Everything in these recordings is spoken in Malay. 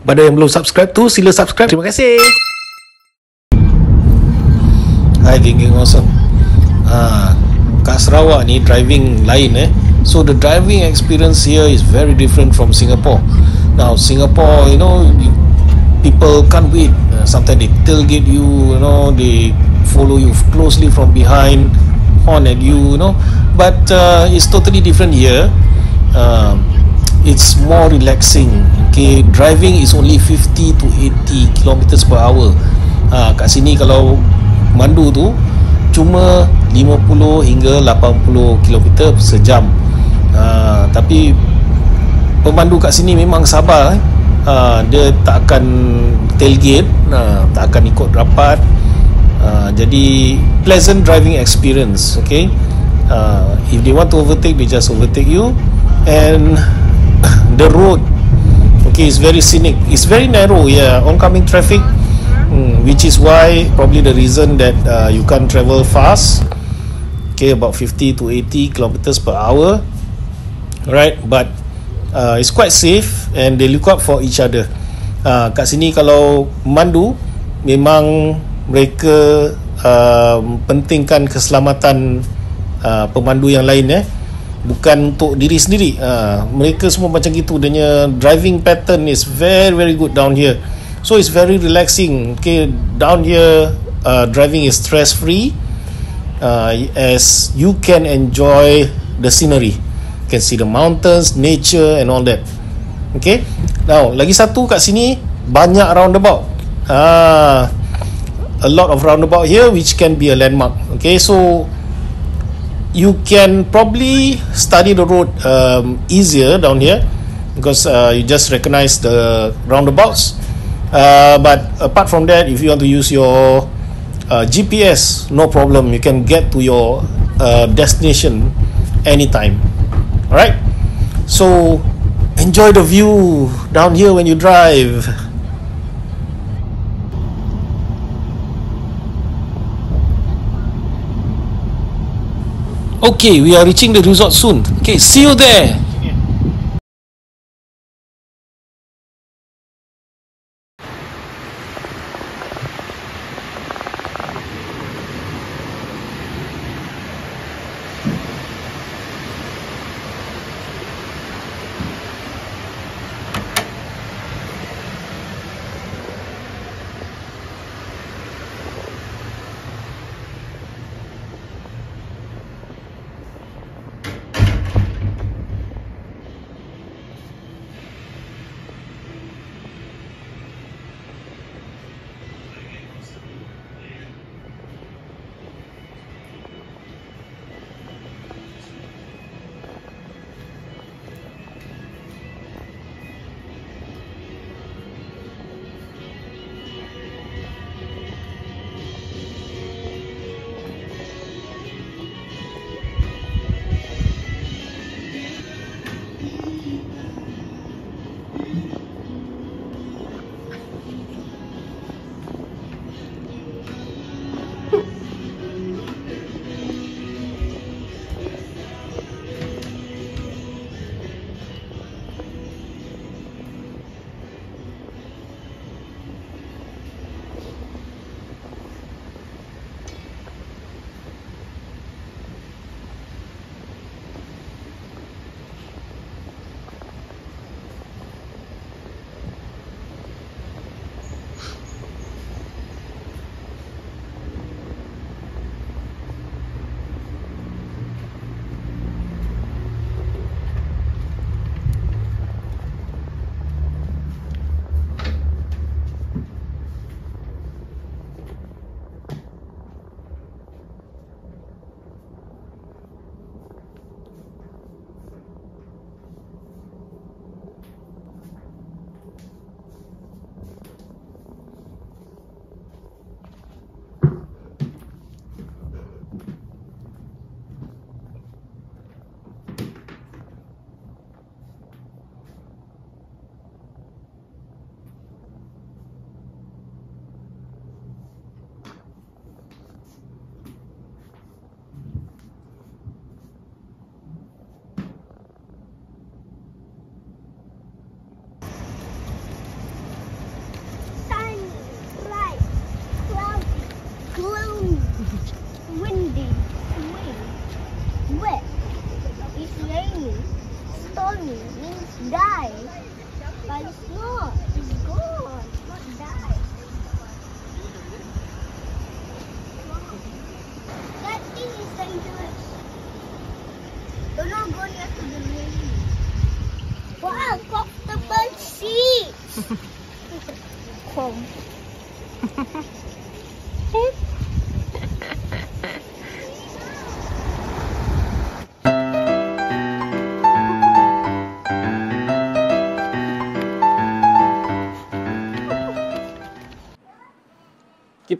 Pada yang belum subscribe tu Sila subscribe. Terima kasih. Hai geng-geng awesome. Ha, Kat Sarawak ni driving lain eh. So the driving experience here is very different from Singapore. Now Singapore you know People can't wait. Uh, Sometimes they tailgate you You know They follow you closely from behind Horn at you You know. But uh, it's totally different here. Um, It's more relaxing Okay? Driving is only 50 to 80 kilometers per hour. Ha, Kat sini kalau Mandu tu Cuma 50 hingga 80 km sejam ha, Tapi Pemandu kat sini memang sabar eh. ha, Dia tak akan tailgate ha, Tak akan ikut rapat. Ha, Jadi Pleasant driving experience Okay? Uh, If they want to overtake They just overtake you. And The road Okay it's very scenic. It's very narrow Yeah Oncoming traffic hmm, Which is why Probably the reason that uh, You can't travel fast Okay about 50 to 80 kilometers per hour Right? But uh, It's quite safe And they look out for each other. Uh, Kat sini kalau Mandu Memang Mereka uh, Pentingkan keselamatan uh, Pemandu yang lain eh bukan untuk diri sendiri. Uh, mereka semua macam gitu. Dia driving pattern is very very good down here. So it's very relaxing. Okay down here uh, driving is stress free uh, as you can enjoy the scenery. You can see the mountains nature and all that. Okay? Now lagi satu kat sini banyak roundabout. Uh, a lot of roundabout here which can be a landmark. Okay? So you can probably study the road um, easier down here because uh, you just recognize the roundabouts. Uh, but apart from that if you want to use your uh, GPS no problem. You can get to your uh, destination anytime. Alright? So enjoy the view down here when you drive Okay, we are reaching the resort soon. Okay, see you there.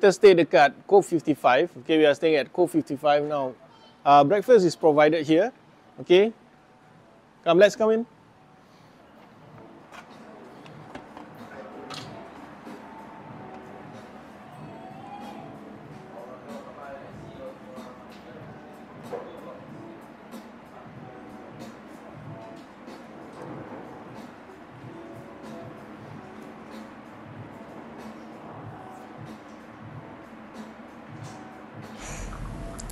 Kita stay dekat Cove 55. Okay, we are staying at Cove 55 now. Uh, breakfast is provided here. Okay. Come, let's come in.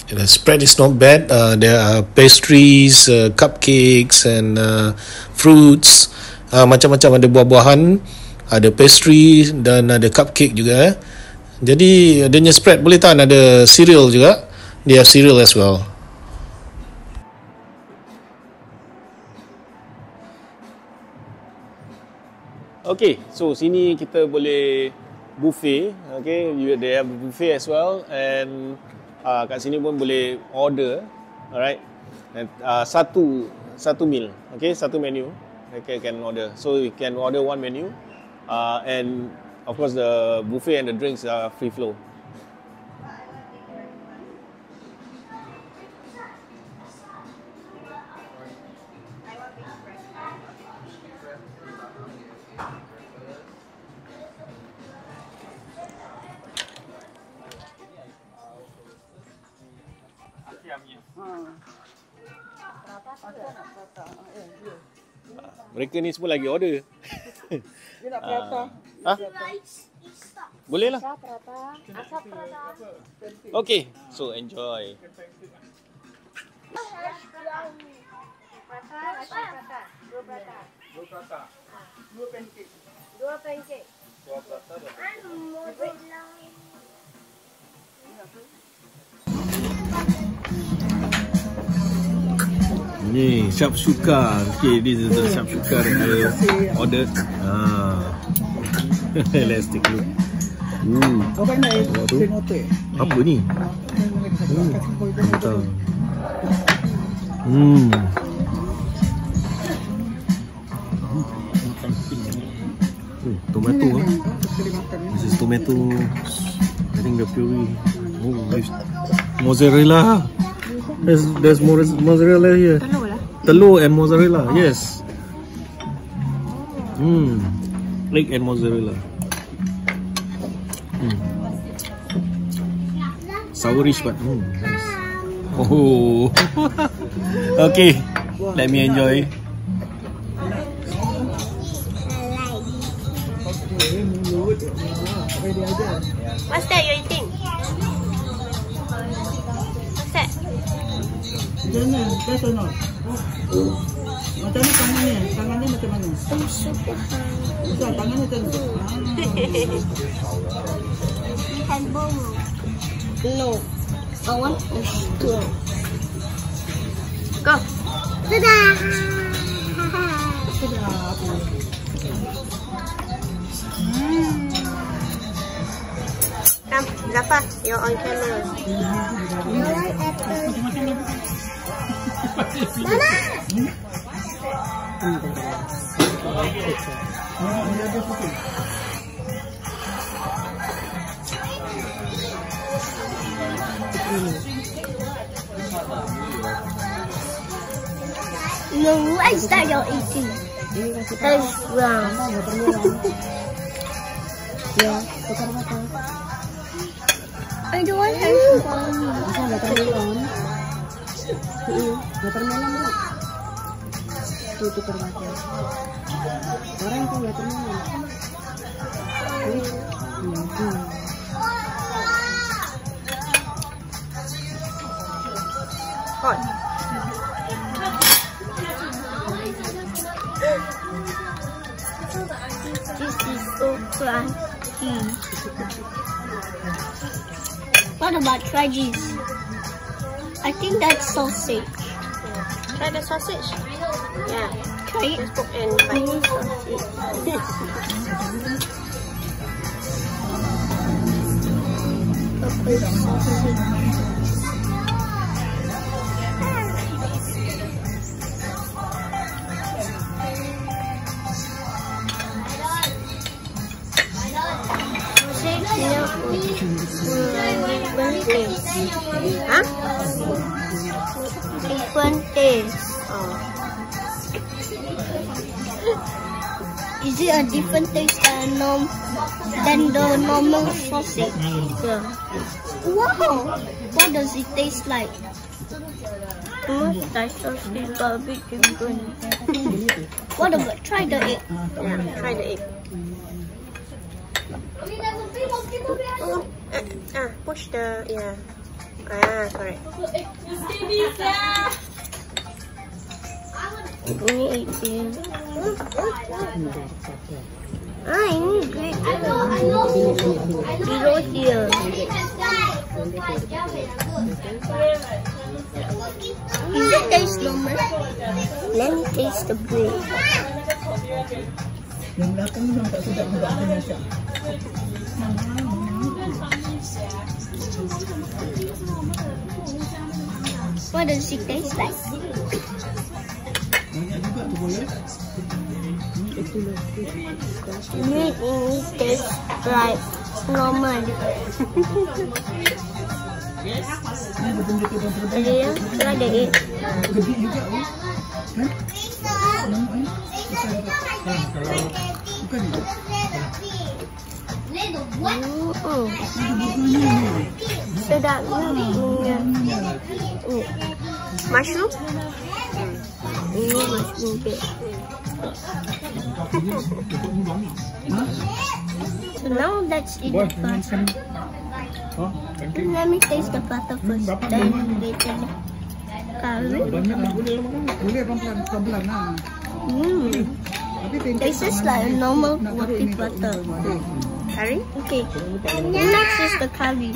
The spread is not bad. Uh, there are pastries, uh, cupcakes, and uh, fruits. Uh, macam-macam ada buah-buahan, ada pastry dan ada cupcake juga. Eh. Jadi adanya spread boleh tahan ada cereal juga. They have cereal as well. Okay, so sini kita boleh buffet. Okay, they have buffet as well and uh, kat sini pun boleh order alright? And, uh, satu satu meal okay? Satu menu okay can order. So you can order one menu uh, and of course the buffet and the drinks are free flow Mereka ni semua lagi order. Dia nak prata. Ha? Boleh lah. Prata. Prata. Okay, so enjoy. Prata, asap prata. Dua prata. Dua prata. Dua pancake. Dua pancake. Dua prata dah. Anu, mozzarella. Ni sharp suka. Okay, this is the sharp suka that I ordered. Ah. Let's take a look. Kau kan nak Apa tu? apa ni? Hmm, Kentang. Hmm. Oh, tomato ah. This is tomato. I think the puree. Oh, there's mozzarella. There's there's more mozzarella here. Telur and mozzarella. Yes. Hmm. Egg and mozzarella. Hmm. Sourish but hmm, nice. Oh. okay. Let me enjoy. What's that you're eating? What's that? Mana? That's or not? Macam mana tangannya? Tangannya macam mana? Bukan, tangannya macam mana? Ikan bom. No. I want a straw. Go. Dadah. Come, Zafar, you're on camera. No, what is that you're eating? That is wrong. Ya, tukar mata. I don't want to. Masa watermelon. Gak termelam bro. Tuh tuh permata Orang tuh gak termelam Ini Ya tuh Kon This is so crunchy What about fudges? I think that's sausage. Try the sausage. Yeah. Try it. Just poke and. Purple mm-hmm. sausage. Is a different taste than, norm, than the normal sausage? Yeah. Wow! What does it taste like? Most like sausage but a bit different. What about try the egg? Yeah. Try the egg. Oh, uh, ah, push the yeah. Ah, correct. Ini egg here. Ah, ini great. Below here. Does it taste normal? Let me taste the bread. Yang belakang ni memang tak sedap juga Indonesia. What does it taste like? Banyak juga tu boleh. Meat ini tastes like normal. Ada yang the egg. Gede juga oh. Kan? Ni? Bukan juga. Bukan juga. Hmm. Sedap punya. Ni. Mushroom? Ini mushroom cake. Ha? So now let's eat the pasta. Oh, Let me taste the pasta first. Then later the curry. banyak lah. Boleh Boleh pelan-pelan. Pelan-pelan lah. Hmm. Tapi pancake Tastes tak like a mana- normal nak roti tarik ni kat prata. ujung ada. Curry? Okay. Next is the curry.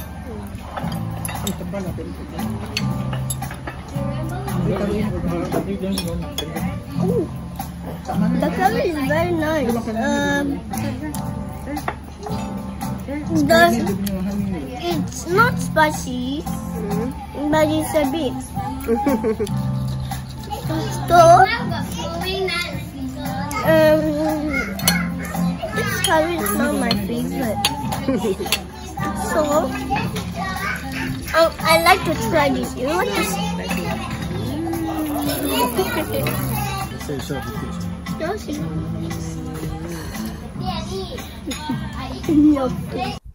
The curry is very nice. Um, the it's not spicy, but it's a bit. So, um, this curry is not my favorite. So, um, I like to try this. You this?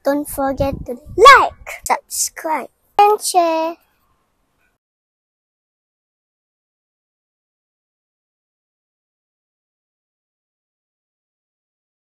Don't forget to like, subscribe, and share.